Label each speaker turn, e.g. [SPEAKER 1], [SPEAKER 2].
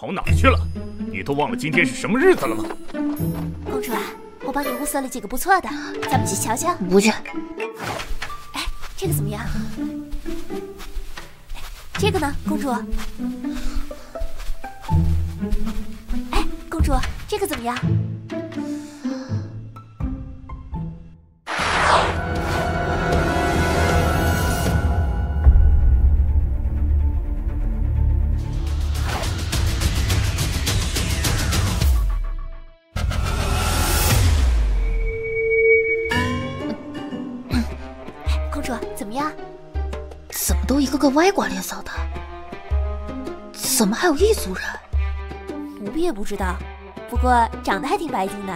[SPEAKER 1] 跑哪儿去了？你都忘了今天是什么日子了吗？
[SPEAKER 2] 公主啊，我帮你物色了几个不错的，咱们去瞧瞧。
[SPEAKER 3] 不去。
[SPEAKER 2] 哎，这个怎么样？这个呢，公主？哎，公主，这个怎么样？怎么样？
[SPEAKER 3] 怎么都一个个歪瓜裂枣的？怎么还有一族人？
[SPEAKER 2] 奴婢也不知道，不过长得还挺白净的。